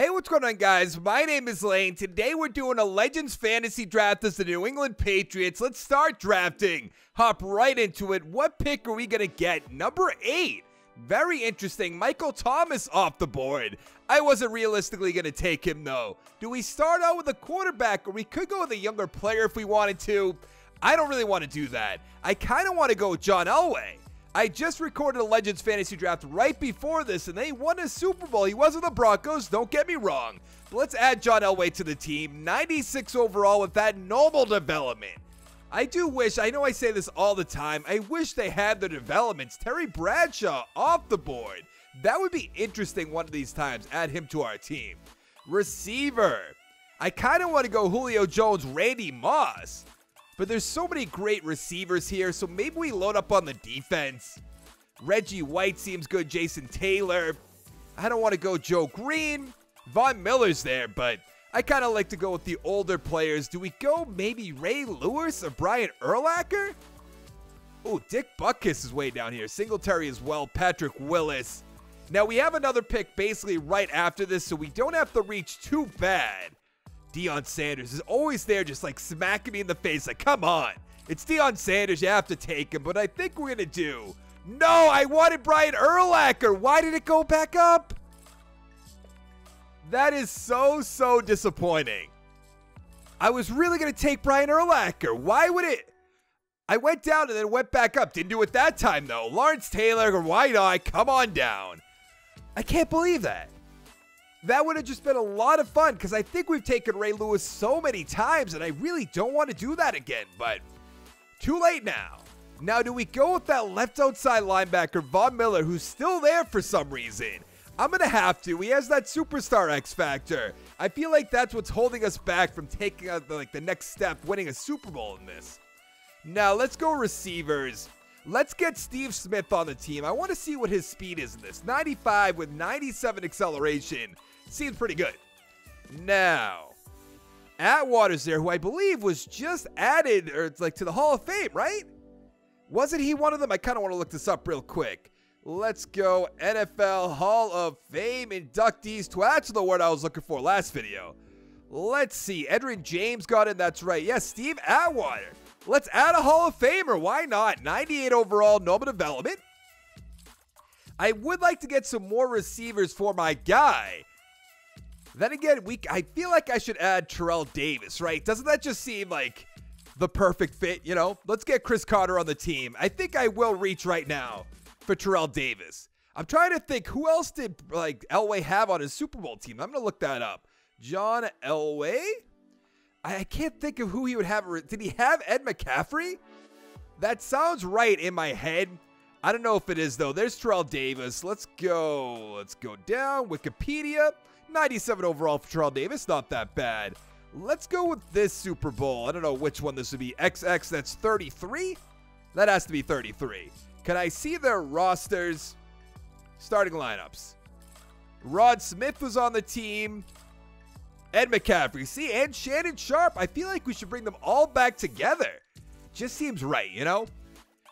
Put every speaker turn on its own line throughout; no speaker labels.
Hey, what's going on, guys? My name is Lane. Today we're doing a Legends Fantasy Draft as the New England Patriots. Let's start drafting. Hop right into it. What pick are we going to get? Number eight. Very interesting. Michael Thomas off the board. I wasn't realistically going to take him, though. Do we start out with a quarterback, or we could go with a younger player if we wanted to? I don't really want to do that. I kind of want to go John Elway. I just recorded a Legends fantasy draft right before this, and they won a Super Bowl. He was with the Broncos, don't get me wrong. But let's add John Elway to the team. 96 overall with that normal development. I do wish, I know I say this all the time, I wish they had the developments. Terry Bradshaw off the board. That would be interesting one of these times. Add him to our team. Receiver. I kind of want to go Julio Jones, Randy Moss. But there's so many great receivers here, so maybe we load up on the defense. Reggie White seems good. Jason Taylor. I don't want to go Joe Greene. Von Miller's there, but I kind of like to go with the older players. Do we go maybe Ray Lewis or Brian Urlacher? Oh, Dick Butkus is way down here. Singletary as well. Patrick Willis. Now we have another pick basically right after this, so we don't have to reach too bad. Deion Sanders is always there, just like smacking me in the face, like, come on. It's Deion Sanders. You have to take him. But I think we're going to do. No, I wanted Brian Urlacher. Why did it go back up? That is so, so disappointing. I was really going to take Brian Urlacher. Why would it? I went down and then went back up. Didn't do it that time, though. Lawrence Taylor, why not? Come on down. I can't believe that. That would have just been a lot of fun because I think we've taken Ray Lewis so many times and I really don't want to do that again, but too late now. Now, do we go with that left outside linebacker, Von Miller, who's still there for some reason? I'm going to have to. He has that superstar X factor. I feel like that's what's holding us back from taking uh, the, like the next step, winning a Super Bowl in this. Now, let's go receivers. Let's get Steve Smith on the team. I want to see what his speed is in this. 95 with 97 acceleration. Seems pretty good. Now, Atwater's there, who I believe was just added or like to the Hall of Fame, right? Wasn't he one of them? I kind of want to look this up real quick. Let's go NFL Hall of Fame inductees. To that's the word I was looking for last video. Let's see. Edgerrin James got in. That's right. Yes, Steve Atwater. Let's add a Hall of Famer. Why not? 98 overall, normal development. I would like to get some more receivers for my guy. Then again, we I feel like I should add Terrell Davis, right? Doesn't that just seem like the perfect fit, you know? Let's get Cris Carter on the team. I think I will reach right now for Terrell Davis. I'm trying to think who else did like Elway have on his Super Bowl team. I'm gonna look that up. John Elway? I can't think of who he would have. Did he have Ed McCaffrey? That sounds right in my head. I don't know if it is though. There's Terrell Davis. Let's go. Let's go down. Wikipedia. 97 overall for Terrell Davis, not that bad. Let's go with this Super Bowl. I don't know which one this would be. XX, that's 33? That has to be 33. Can I see their rosters? Starting lineups. Rod Smith was on the team. Ed McCaffrey. See, and Shannon Sharpe. I feel like we should bring them all back together. Just seems right, you know?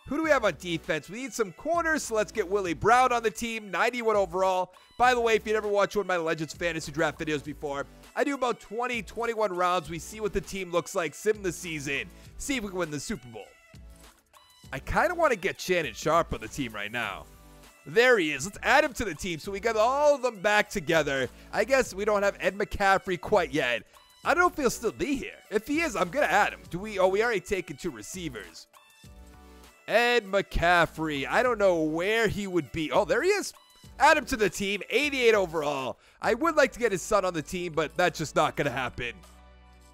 Who do we have on defense? We need some corners, so let's get Willie Brown on the team, 91 overall. By the way, if you never watched one of my Legends Fantasy Draft videos before, I do about 20, 21 rounds. We see what the team looks like, sim the season, see if we can win the Super Bowl. I kind of want to get Shannon Sharpe on the team right now. There he is. Let's add him to the team so we get all of them back together. I guess we don't have Ed McCaffrey quite yet. I don't know if he'll still be here. If he is, I'm going to add him. Do we? Oh, we already taken two receivers. Ed McCaffrey. I don't know where he would be. Oh, there he is. Add him to the team. 88 overall. I would like to get his son on the team, but that's just not going to happen.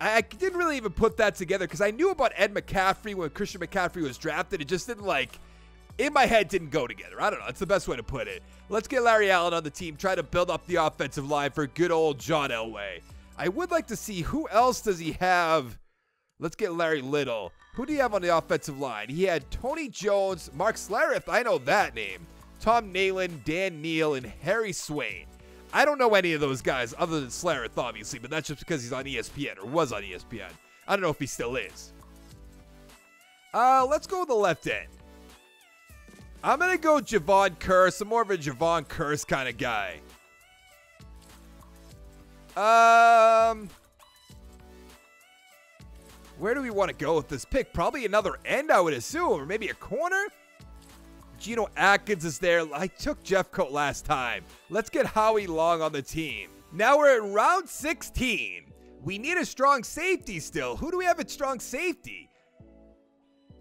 I didn't really even put that together because I knew about Ed McCaffrey when Christian McCaffrey was drafted. It just didn't like, in my head, didn't go together. I don't know. That's the best way to put it. Let's get Larry Allen on the team, try to build up the offensive line for good old John Elway. I would like to see who else does he have. Let's get Larry Little. Who do you have on the offensive line? He had Tony Jones, Mark Schlereth, I know that name, Tom Nalen, Dan Neil, and Harry Swayne. I don't know any of those guys other than Schlereth, obviously, but that's just because he's on ESPN or was on ESPN. I don't know if he still is. Uh, let's go with the left end. I'm going to go Jevon Kearse. I'm more of a Jevon Kearse kind of guy. Um, where do we want to go with this pick? Probably another end, I would assume, or maybe a corner. Geno Atkins is there. I took Jeffcoat last time. Let's get Howie Long on the team. Now we're at round 16. We need a strong safety still. Who do we have at strong safety?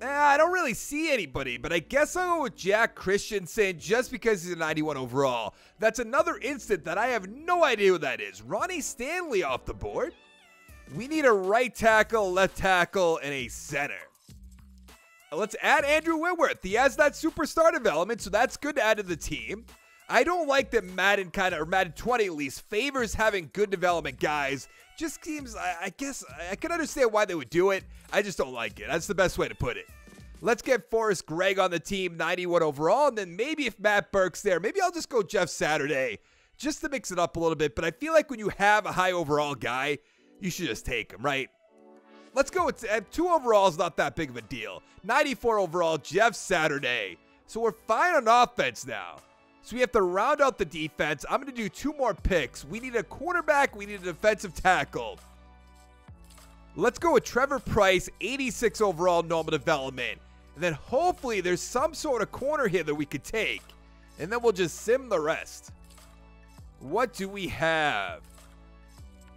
Eh, I don't really see anybody, but I guess I'll go with Jack Christiansen just because he's a 91 overall. That's another instant that I have no idea who that is. Ronnie Stanley off the board. We need a right tackle, left tackle, and a center. Let's add Andrew Whitworth. He has that superstar development, so that's good to add to the team. I don't like that Madden kind of, or Madden 20 at least, favors having good development guys. Just seems, I, I guess, I can understand why they would do it. I just don't like it. That's the best way to put it. Let's get Forrest Gregg on the team, 91 overall, and then maybe if Matt Birk's there, maybe I'll just go Jeff Saturday just to mix it up a little bit. But I feel like when you have a high overall guy, you should just take him, right? Let's go with uh, two overall is not that big of a deal. 94 overall, Jeff Saturday. So we're fine on offense now. So we have to round out the defense. I'm going to do two more picks. We need a quarterback. We need a defensive tackle. Let's go with Trevor Pryce, 86 overall normal development. And then hopefully there's some sort of corner here that we could take. And then we'll just sim the rest. What do we have?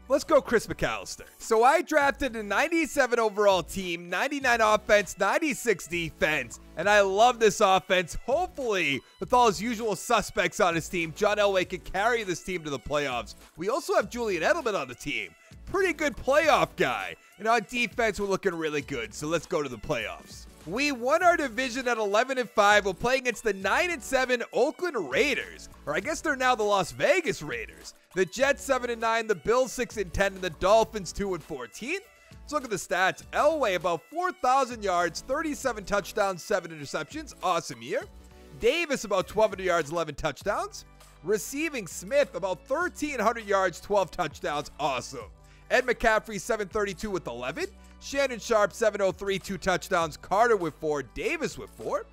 Let's go Chris McAlister. So I drafted a 97 overall team, 99 offense, 96 defense, and I love this offense. Hopefully, with all his usual suspects on his team, John Elway can carry this team to the playoffs. We also have Julian Edelman on the team. Pretty good playoff guy. And on defense, we're looking really good, so let's go to the playoffs. We won our division at 11 and 5 while playing against the 9 and 7 Oakland Raiders, or I guess they're now the Las Vegas Raiders. The Jets 7 and 9, the Bills 6 and 10, and the Dolphins 2 and 14. Let's look at the stats. Elway about 4,000 yards, 37 touchdowns, 7 interceptions. Awesome year. Davis about 1,200 yards, 11 touchdowns. Receiving Smith about 1,300 yards, 12 touchdowns. Awesome. Ed McCaffrey 732 with 11. Shannon Sharpe 703, 2 touchdowns. Carter with 4. Davis with 4.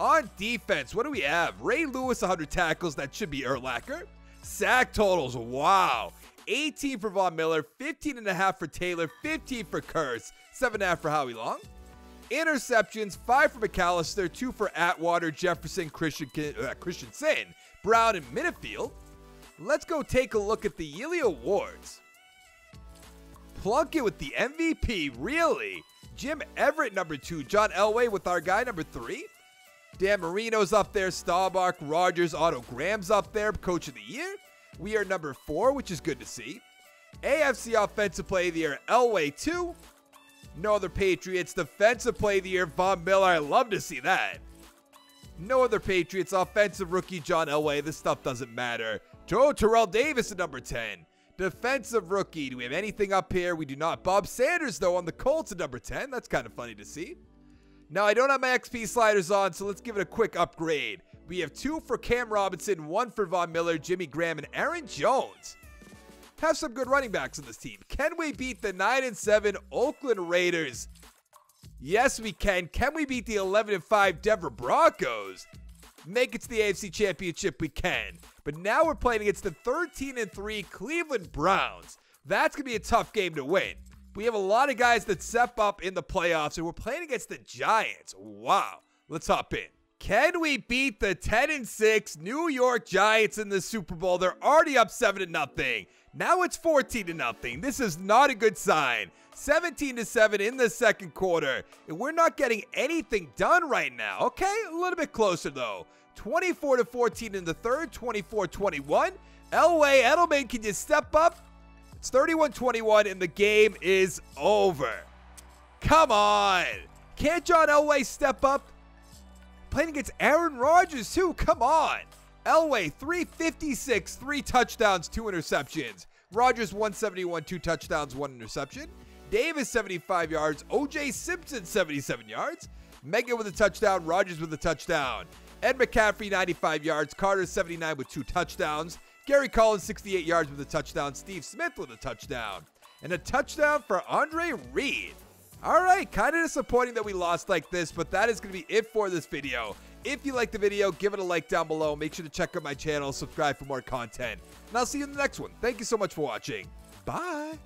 On defense, what do we have? Ray Lewis 100 tackles. That should be Urlacher. Sack totals, wow. 18 for Von Miller, 15 and a half for Taylor, 15 for Kearse, 7.5 for Howie Long. Interceptions, 5 for McAlister, 2 for Atwater, Jefferson, Christian, uh, Christiansen, Brown, and Minnifield. Let's go take a look at the Yearly Awards. Plunkett with the MVP, really? Jim Everett, number 2. John Elway with our guy, number 3. Dan Marino's up there, Staubach, Rodgers, Otto Graham's up there, Coach of the Year. We are number four, which is good to see. AFC Offensive Play of the Year, Elway 2. No other Patriots. Defensive Play of the Year, Von Miller. I love to see that. No other Patriots. Offensive Rookie, John Elway. This stuff doesn't matter. Joe Terrell Davis at number 10. Defensive Rookie. Do we have anything up here? We do not. Bob Sanders, though, on the Colts at number 10. That's kind of funny to see. Now, I don't have my XP sliders on, so let's give it a quick upgrade. We have two for Cam Robinson, one for Von Miller, Jimmy Graham, and Aaron Jones. Have some good running backs on this team. Can we beat the 9 and 7 Oakland Raiders? Yes, we can. Can we beat the 11 and 5 Denver Broncos? Make it to the AFC Championship, we can. But now we're playing against the 13 and 3 Cleveland Browns. That's going to be a tough game to win. We have a lot of guys that step up in the playoffs, and we're playing against the Giants. Wow. Let's hop in. Can we beat the 10 and 6 New York Giants in the Super Bowl? They're already up 7 to nothing. Now it's 14 to nothing. This is not a good sign. 17 to 7 in the second quarter. And we're not getting anything done right now. Okay, a little bit closer though. 24 to 14 in the third, 24-21. Elway Edelman, can you step up? It's 31 21, and the game is over. Come on. Can't John Elway step up? Playing against Aaron Rodgers, too. Come on. Elway, 356, three touchdowns, two interceptions. Rodgers, 171, two touchdowns, one interception. Davis, 75 yards. OJ Simpson, 77 yards. Megan with a touchdown. Rodgers with a touchdown. Ed McCaffrey, 95 yards. Carter, 79 with two touchdowns. Gary Collins, 68 yards with a touchdown. Steve Smith with a touchdown. And a touchdown for Andre Reed. All right, kind of disappointing that we lost like this, but that is going to be it for this video. If you liked the video, give it a like down below. Make sure to check out my channel, subscribe for more content. And I'll see you in the next one. Thank you so much for watching. Bye.